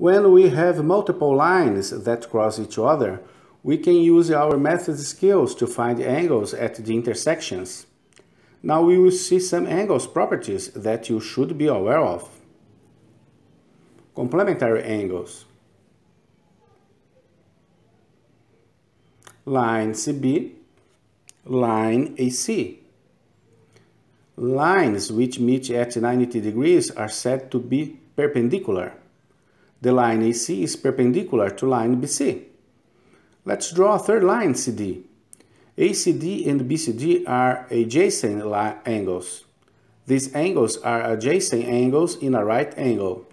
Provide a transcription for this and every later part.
When we have multiple lines that cross each other, we can use our method skills to find angles at the intersections. Now we will see some angles properties that you should be aware of. Complementary angles. Line CB, line AC. Lines which meet at 90 degrees are said to be perpendicular. The line AC is perpendicular to line BC. Let's draw a third line CD. ACD and BCD are adjacent angles. These angles are adjacent angles in a right angle.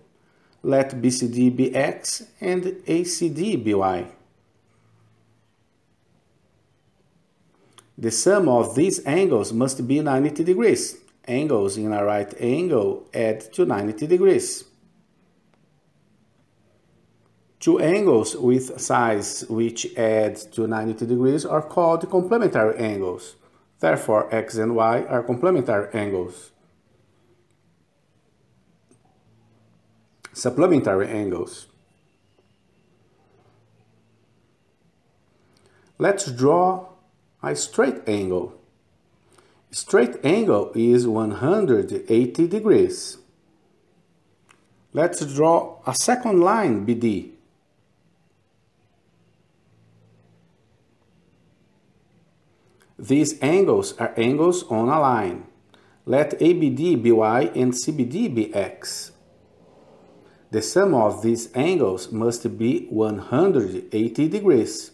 Let BCD be X and ACD be Y. The sum of these angles must be 90 degrees. Angles in a right angle add to 90 degrees. Two angles with sides which add to 90 degrees are called complementary angles. Therefore, x and y are complementary angles. Supplementary angles. Let's draw a straight angle. Straight angle is 180 degrees. Let's draw a second line BD. These angles are angles on a line. Let ABD be y and CBD be x. The sum of these angles must be 180 degrees.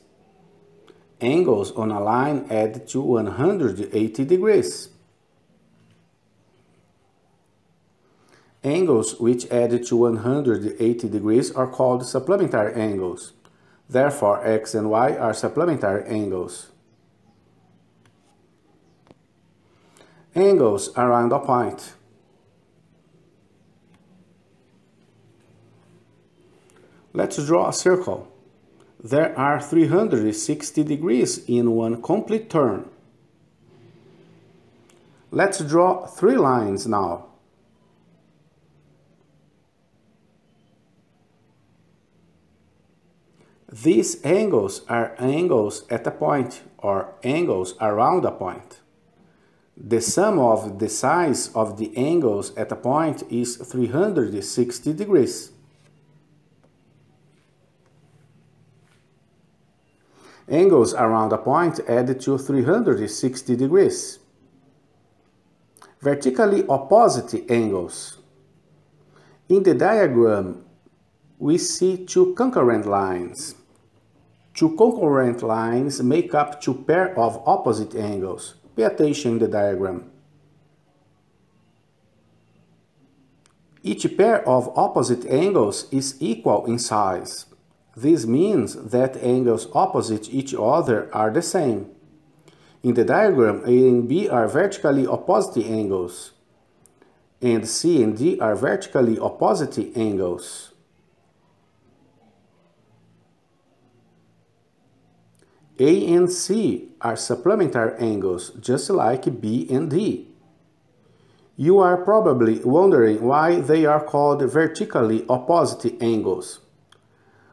Angles on a line add to 180 degrees. Angles which add to 180 degrees are called supplementary angles. Therefore, x and y are supplementary angles. Angles around a point. Let's draw a circle. There are 360 degrees in one complete turn. Let's draw three lines now. These angles are angles at a point or angles around a point. The sum of the size of the angles at a point is 360 degrees. Angles around a point add to 360 degrees. Vertically opposite angles. In the diagram, we see two concurrent lines. Two concurrent lines make up two pair of opposite angles. Pay attention in the diagram. Each pair of opposite angles is equal in size. This means that angles opposite each other are the same. In the diagram, A and B are vertically opposite angles, and C and D are vertically opposite angles. A and C are supplementary angles, just like B and D. You are probably wondering why they are called vertically opposite angles,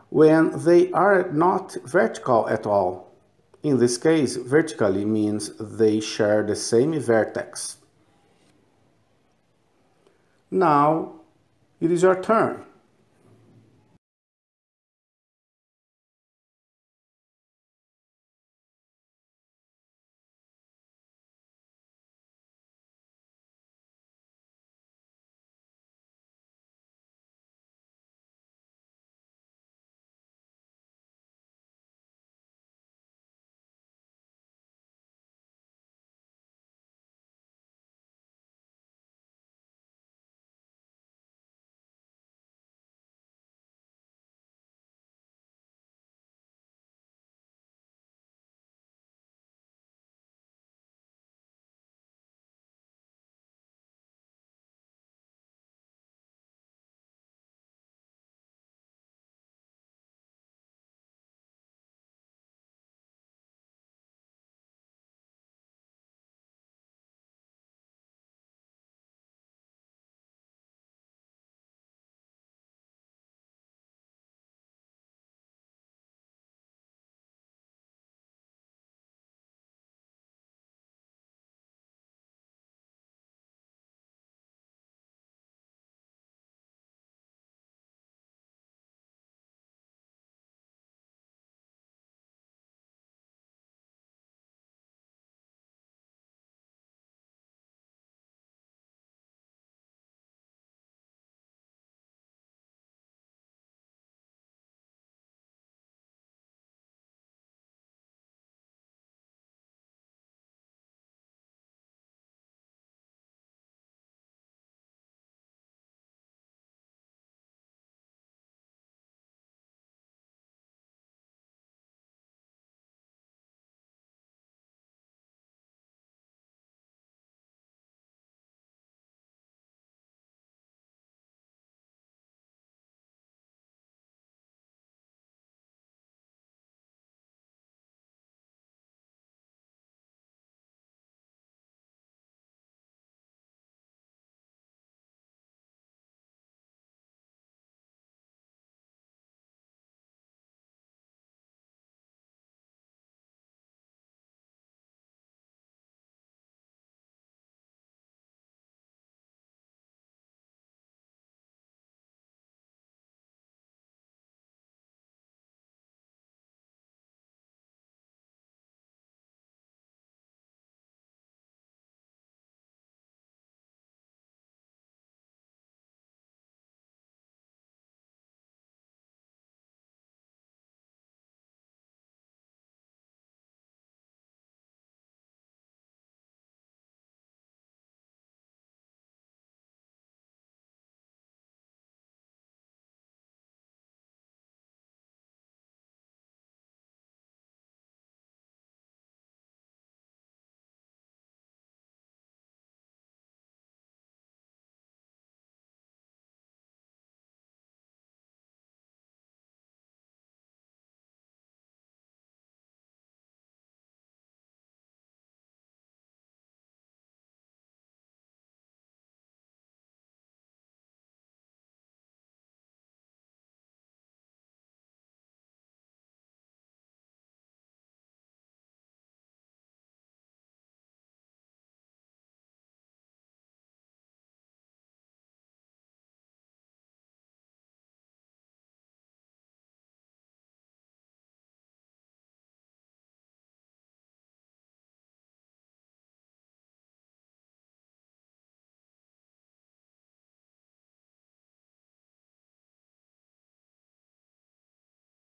when they are not vertical at all. In this case, vertically means they share the same vertex. Now, it is your turn.